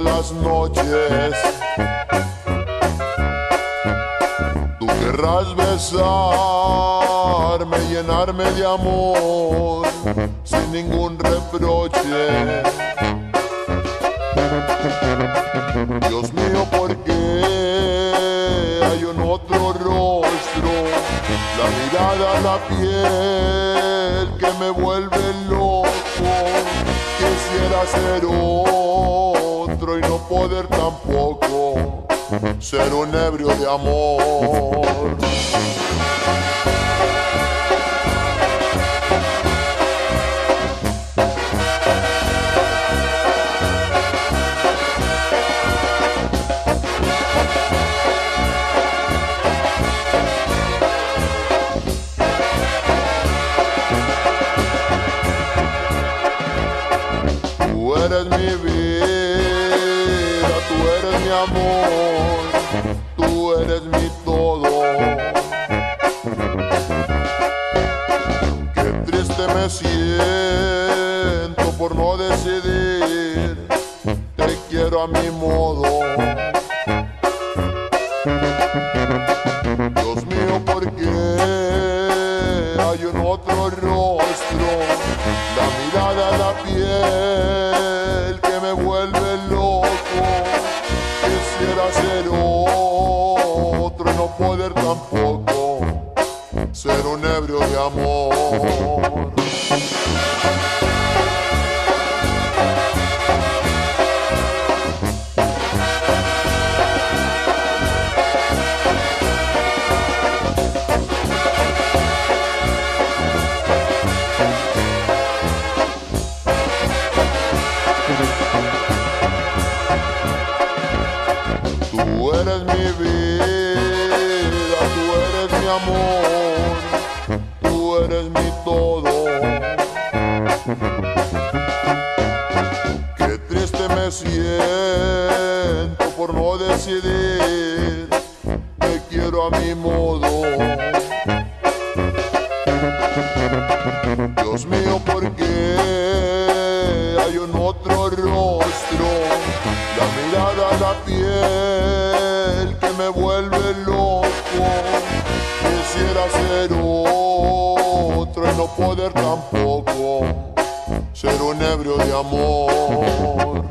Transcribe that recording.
las noches. Tú querrás besarme, llenarme de amor, sin ningún reproche. Dios mío, ¿por qué hay un otro rostro? La mirada, la piel que me vuelve loco. Quisiera ser otro y no poder tampoco ser un ebrio de amor. Eres mi amor, tú eres mi todo. Qué triste me siento por no decidir, te quiero a mi modo. Dios mío, ¿por qué hay un otro rostro? La mirada, la piel que me vuelve. Quisiera ser otro y no poder tampoco ser un ebrio de amor. Tú eres mi vida, tú eres mi amor, tú eres mi todo. Qué triste me siento por no decidir, te quiero a mi modo. Dios mío, ¿por me vuelve loco. Quisiera ser otro y no poder tampoco ser un ebrio de amor.